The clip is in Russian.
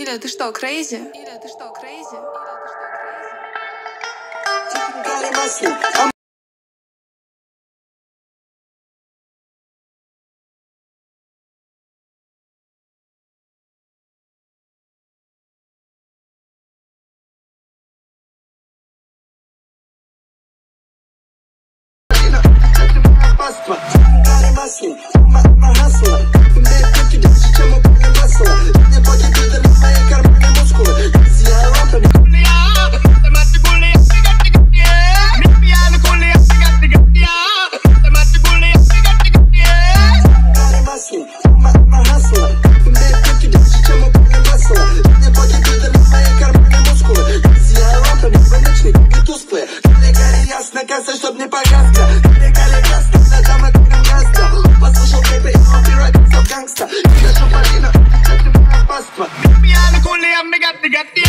Иля, ты что, крейзи? Иля, ты что, крейзи? Иля, ты что, крейзи? паства касса, чтоб не погасно Гарри, Гарри, ясно, на дамы, гангста Послушал клипы и опера, как гангста Я шапарина, это моя паства Piano con le amiche, amiche, amiche.